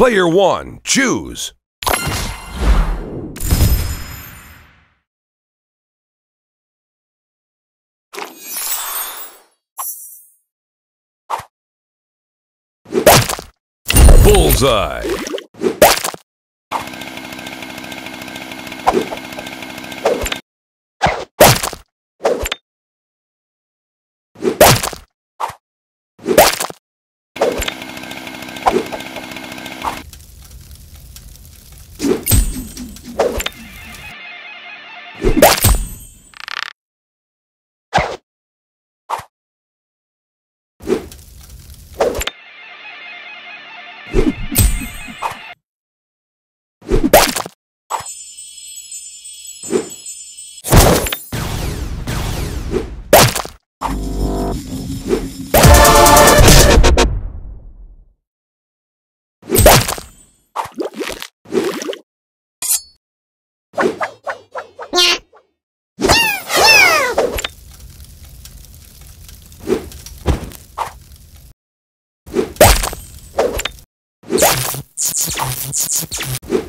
Player 1, choose. Bullseye. ちちちちちちち